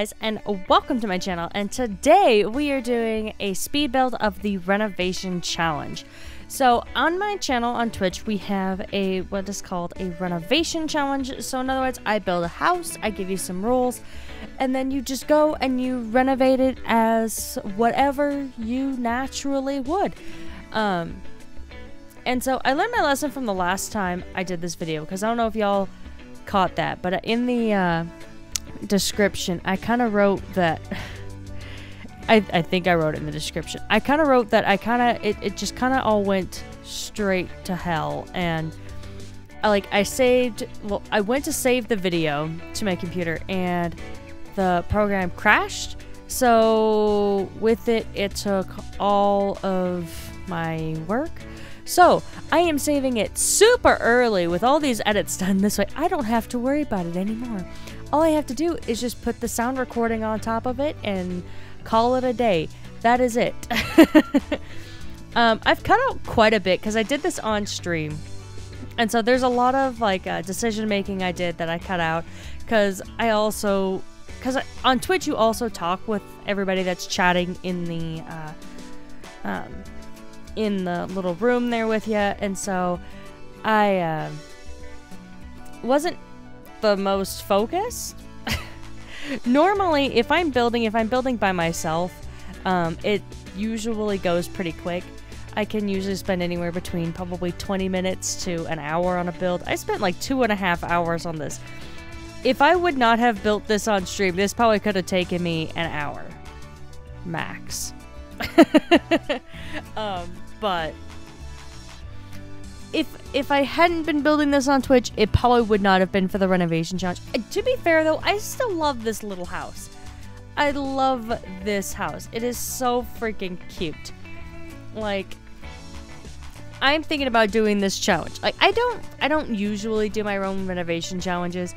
guys and welcome to my channel and today we are doing a speed build of the renovation challenge. So on my channel on Twitch we have a what is called a renovation challenge. So in other words I build a house, I give you some rules and then you just go and you renovate it as whatever you naturally would. Um, and so I learned my lesson from the last time I did this video because I don't know if y'all caught that but in the uh, description, I kind of wrote that. I, I think I wrote it in the description. I kind of wrote that I kind of it, it just kind of all went straight to hell. And I, like I saved well I went to save the video to my computer and the program crashed. So with it it took all of my work. So I am saving it super early with all these edits done this way. I don't have to worry about it anymore all I have to do is just put the sound recording on top of it and call it a day. That is it. um, I've cut out quite a bit because I did this on stream. And so there's a lot of like uh, decision making I did that I cut out because I also, because on Twitch you also talk with everybody that's chatting in the, uh, um, in the little room there with you. And so I, uh, wasn't the most focused. Normally, if I'm building, if I'm building by myself, um, it usually goes pretty quick. I can usually spend anywhere between probably 20 minutes to an hour on a build. I spent like two and a half hours on this. If I would not have built this on stream, this probably could have taken me an hour. Max. um, but if if I hadn't been building this on Twitch, it probably would not have been for the renovation challenge. Uh, to be fair though, I still love this little house. I love this house. It is so freaking cute. Like I'm thinking about doing this challenge. Like I don't I don't usually do my own renovation challenges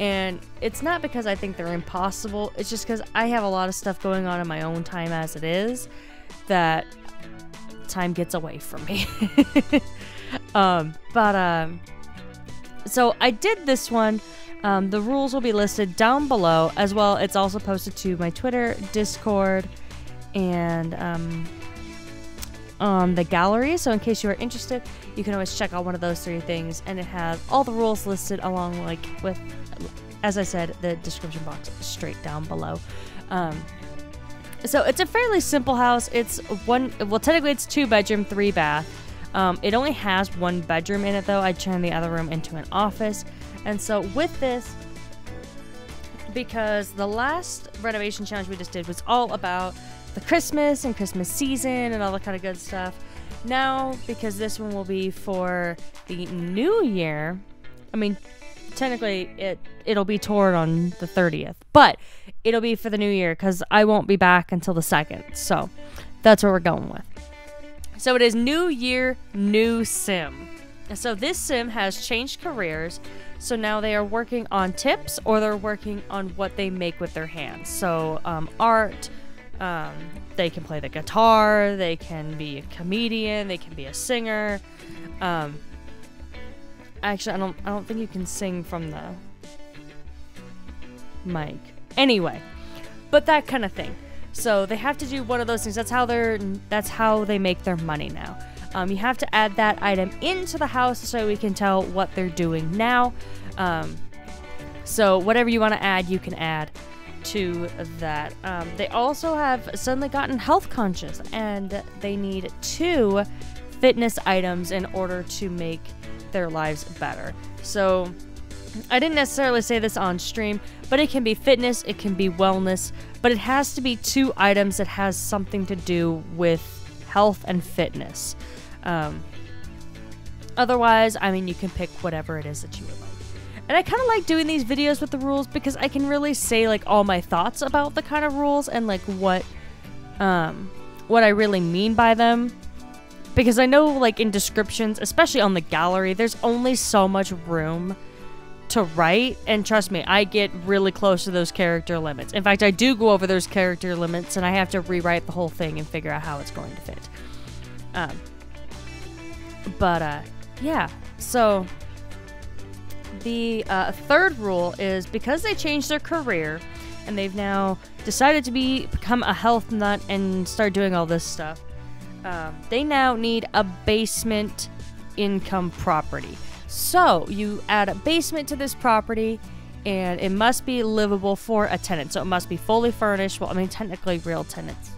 and it's not because I think they're impossible. It's just cuz I have a lot of stuff going on in my own time as it is that time gets away from me. um, but um, so I did this one. Um, the rules will be listed down below as well. It's also posted to my Twitter, Discord, and um, on the gallery. So in case you are interested, you can always check out one of those three things, and it has all the rules listed along like with, as I said, the description box straight down below. Um, so it's a fairly simple house. It's one, well, technically it's two bedroom, three bath. Um, it only has one bedroom in it though. I turned the other room into an office. And so with this, because the last renovation challenge we just did was all about the Christmas and Christmas season and all that kind of good stuff. Now, because this one will be for the new year, I mean, technically it it'll be toured on the 30th, but it'll be for the new year because I won't be back until the second. So that's what we're going with. So it is New Year, New Sim. And So this sim has changed careers. So now they are working on tips or they're working on what they make with their hands. So um, art, um, they can play the guitar, they can be a comedian, they can be a singer. Um, actually, I don't, I don't think you can sing from the mic. Anyway, but that kind of thing. So they have to do one of those things. That's how they're that's how they make their money now. Um, you have to add that item into the house so we can tell what they're doing now. Um, so whatever you want to add, you can add to that. Um, they also have suddenly gotten health conscious and they need two fitness items in order to make their lives better. So I didn't necessarily say this on stream, but it can be fitness, it can be wellness, but it has to be two items that has something to do with health and fitness. Um, otherwise, I mean, you can pick whatever it is that you would like. And I kind of like doing these videos with the rules because I can really say like all my thoughts about the kind of rules and like what um what I really mean by them. Because I know like in descriptions, especially on the gallery, there's only so much room to write and trust me i get really close to those character limits in fact i do go over those character limits and i have to rewrite the whole thing and figure out how it's going to fit um, but uh, yeah so the uh, third rule is because they changed their career and they've now decided to be become a health nut and start doing all this stuff. Um, they now need a basement income property. So you add a basement to this property, and it must be livable for a tenant. So it must be fully furnished. Well, I mean, technically, real tenants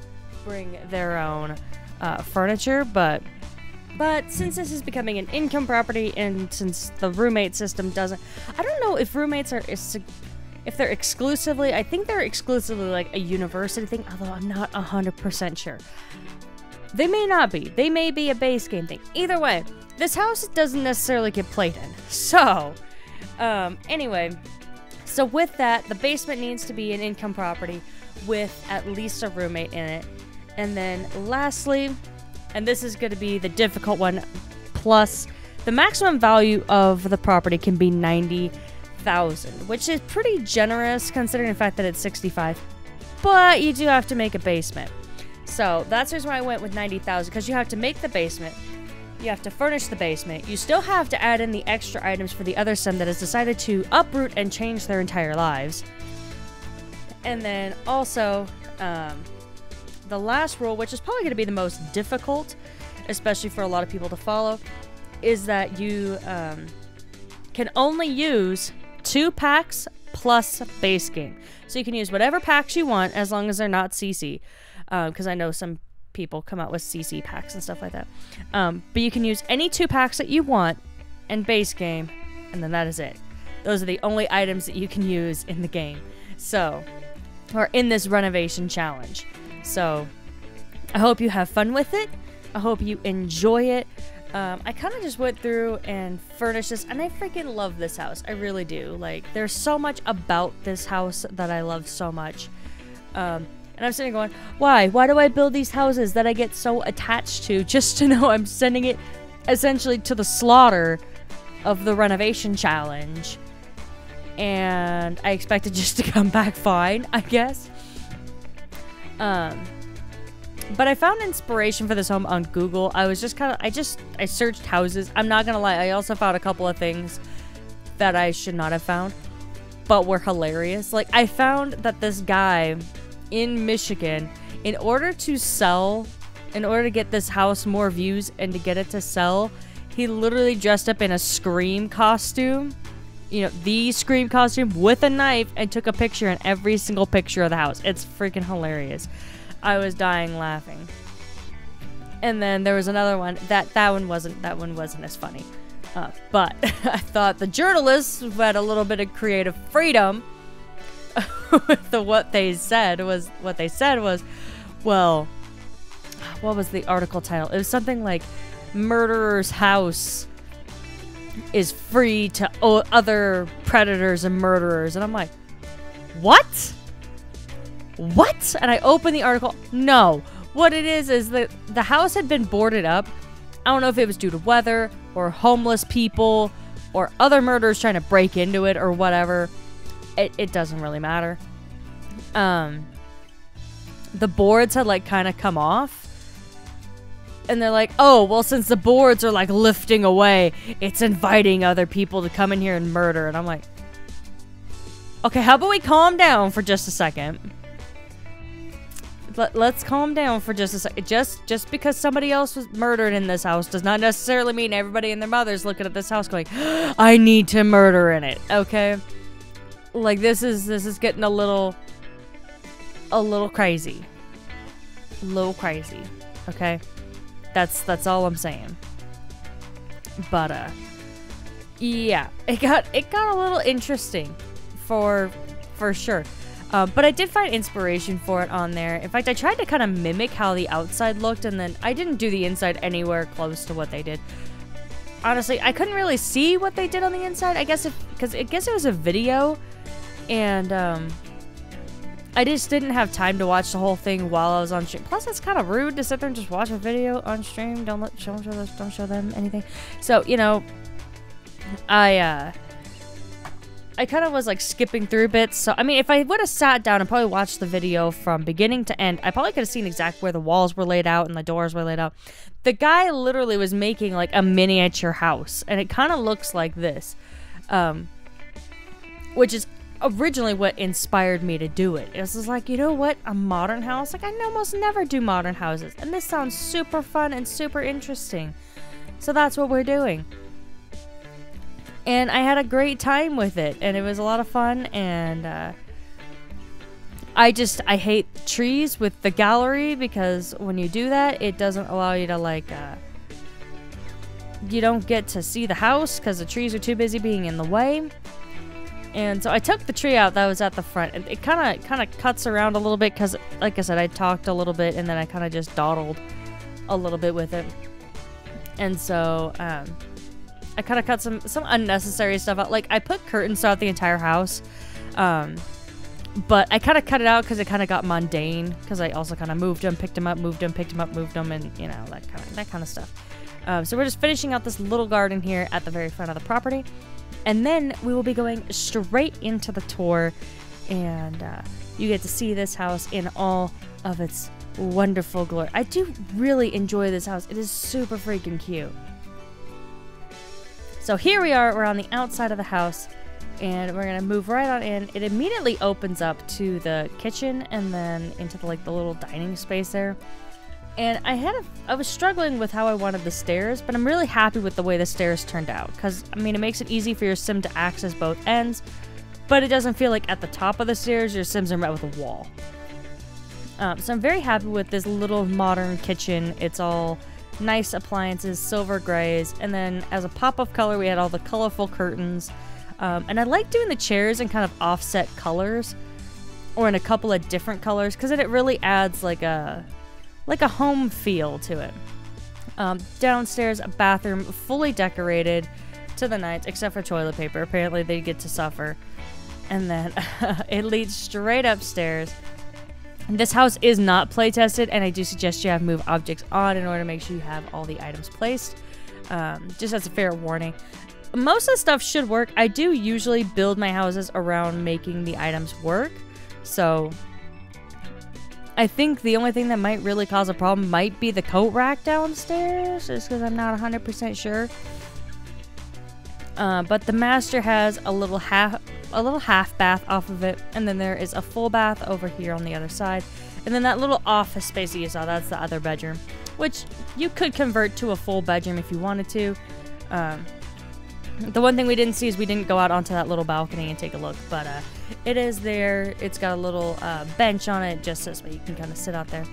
bring their own uh, furniture, but but since this is becoming an income property, and since the roommate system doesn't, I don't know if roommates are if they're exclusively. I think they're exclusively like a university thing, although I'm not hundred percent sure. They may not be. They may be a base game thing. Either way, this house doesn't necessarily get played in. So, um, anyway, so with that, the basement needs to be an income property with at least a roommate in it. And then lastly, and this is going to be the difficult one, plus the maximum value of the property can be 90,000, which is pretty generous considering the fact that it's 65. But you do have to make a basement. So that's the reason why I went with 90,000 because you have to make the basement. You have to furnish the basement. You still have to add in the extra items for the other son that has decided to uproot and change their entire lives. And then also, um, the last rule, which is probably going to be the most difficult, especially for a lot of people to follow, is that you um, can only use two packs plus base game. So you can use whatever packs you want as long as they're not CC because um, I know some people come out with CC packs and stuff like that. Um, but you can use any two packs that you want and base game, and then that is it. Those are the only items that you can use in the game. So, or in this renovation challenge. So, I hope you have fun with it. I hope you enjoy it. Um, I kind of just went through and furnished this, and I freaking love this house. I really do. Like, there's so much about this house that I love so much. Um, and I'm sitting going, why? Why do I build these houses that I get so attached to just to know I'm sending it essentially to the slaughter of the renovation challenge? And I expect it just to come back fine, I guess. Um, but I found inspiration for this home on Google. I was just kind of, I just, I searched houses. I'm not gonna lie, I also found a couple of things that I should not have found, but were hilarious. Like, I found that this guy in Michigan in order to sell, in order to get this house more views and to get it to sell, he literally dressed up in a Scream costume. You know, the Scream costume with a knife and took a picture in every single picture of the house. It's freaking hilarious. I was dying laughing. And then there was another one that that one wasn't that one wasn't as funny. Uh, but I thought the journalists had a little bit of creative freedom the what they said was what they said was, well, what was the article title? It was something like "Murderer's House is free to other predators and murderers," and I'm like, what? What? And I open the article. No, what it is is that the house had been boarded up. I don't know if it was due to weather or homeless people or other murderers trying to break into it or whatever it, it doesn't really matter. Um, the boards had like kind of come off. And they're like, oh, well, since the boards are like lifting away, it's inviting other people to come in here and murder. And I'm like, okay, how about we calm down for just a second? But let's calm down for just a second. Just just because somebody else was murdered in this house does not necessarily mean everybody and their mothers looking at this house going, I need to murder in it. Okay. Like this is this is getting a little a little crazy. A little crazy. Okay? That's that's all I'm saying. But uh yeah, it got it got a little interesting for for sure. Uh, but I did find inspiration for it on there. In fact, I tried to kind of mimic how the outside looked, and then I didn't do the inside anywhere close to what they did. Honestly, I couldn't really see what they did on the inside. I guess if because I guess it was a video, and um, I just didn't have time to watch the whole thing while I was on stream. Plus, it's kind of rude to sit there and just watch a video on stream. Don't let show, show, don't show them anything. So you know, I uh, I kind of was like skipping through bits. So I mean, if I would have sat down and probably watched the video from beginning to end, I probably could have seen exactly where the walls were laid out and the doors were laid out. The guy literally was making like a miniature house, and it kind of looks like this, um, which is originally what inspired me to do it. It was like, you know what? A modern house? Like, I almost never do modern houses. And this sounds super fun and super interesting. So that's what we're doing. And I had a great time with it. And it was a lot of fun. And, uh, I just I hate trees with the gallery because when you do that, it doesn't allow you to like uh, you don't get to see the house because the trees are too busy being in the way. And so I took the tree out that was at the front. And it kind of kind of cuts around a little bit because, like I said, I talked a little bit and then I kind of just dawdled a little bit with it. And so um, I kind of cut some some unnecessary stuff out. Like I put curtains throughout the entire house. Um, but I kind of cut it out because it kind of got mundane. Because I also kind of moved them, picked them up, moved them, picked them up, moved them, and you know that kind of that kind of stuff. Um, so we're just finishing out this little garden here at the very front of the property, and then we will be going straight into the tour, and uh, you get to see this house in all of its wonderful glory. I do really enjoy this house. It is super freaking cute. So here we are. We're on the outside of the house and we're gonna move right on in. It immediately opens up to the kitchen and then into the, like the little dining space there. And I had a, I was struggling with how I wanted the stairs, but I'm really happy with the way the stairs turned out because I mean it makes it easy for your sim to access both ends, but it doesn't feel like at the top of the stairs your sims are met with a wall. Um, so I'm very happy with this little modern kitchen. It's all nice appliances, silver grays, and then as a pop of color we had all the colorful curtains. Um, and I like doing the chairs in kind of offset colors or in a couple of different colors because then it really adds like a like a home feel to it. Um, downstairs, a bathroom fully decorated to the nines except for toilet paper. Apparently, they get to suffer. And then it leads straight upstairs. This house is not play tested, and I do suggest you have move objects on in order to make sure you have all the items placed. Um, just as a fair warning most of the stuff should work. I do usually build my houses around making the items work. So I think the only thing that might really cause a problem might be the coat rack downstairs, just because I'm not 100% sure. Uh, but the master has a little half a little half bath off of it, and then there is a full bath over here on the other side. And then that little office space that you saw, that's the other bedroom, which you could convert to a full bedroom if you wanted to. Um, the one thing we didn't see is we didn't go out onto that little balcony and take a look, but uh, it is there. It's got a little uh, bench on it just so you can kind of sit out there.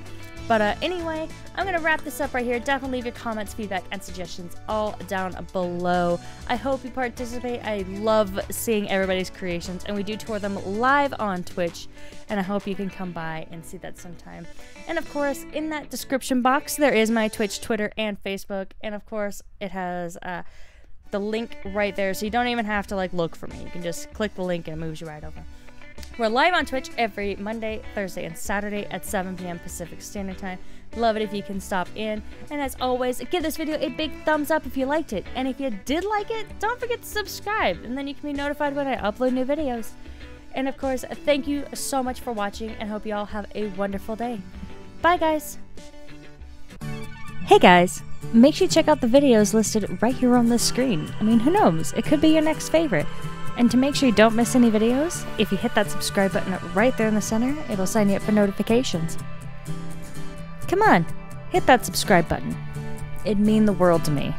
But uh, anyway, I'm going to wrap this up right here. Definitely leave your comments, feedback, and suggestions all down below. I hope you participate. I love seeing everybody's creations, and we do tour them live on Twitch, and I hope you can come by and see that sometime. And of course, in that description box, there is my Twitch, Twitter, and Facebook, and of course, it has uh, the link right there, so you don't even have to like look for me. You can just click the link and it moves you right over. We're live on Twitch every Monday, Thursday, and Saturday at 7 p.m. Pacific Standard Time. Love it if you can stop in. And as always, give this video a big thumbs up if you liked it. And if you did like it, don't forget to subscribe, and then you can be notified when I upload new videos. And of course, thank you so much for watching, and hope you all have a wonderful day. Bye, guys! Hey guys! Make sure you check out the videos listed right here on this screen. I mean, who knows? It could be your next favorite. And to make sure you don't miss any videos, if you hit that subscribe button right there in the center, it'll sign you up for notifications. Come on, hit that subscribe button. It'd mean the world to me.